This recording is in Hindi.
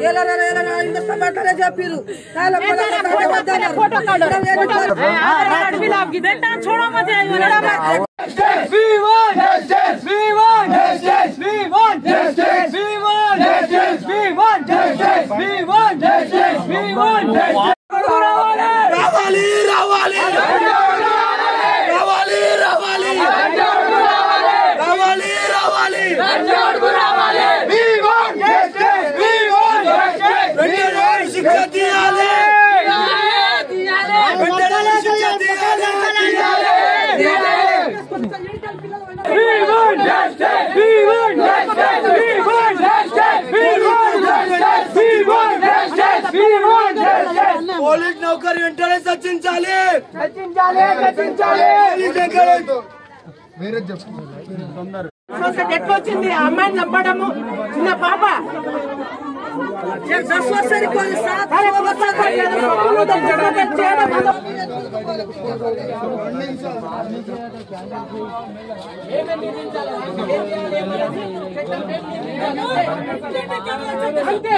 येला रे छोड़ो मत मेरा मत वी वी वी वन वाले पोलीस नौकरी इंटरेस्ट सचिन चाले। सचिन चाले सचिन चाले। मेरे जब సంవత్సరం ఎట్లా వచ్చింది అమ్మాయిని చంపడము? చిన్న పాప? అంతే.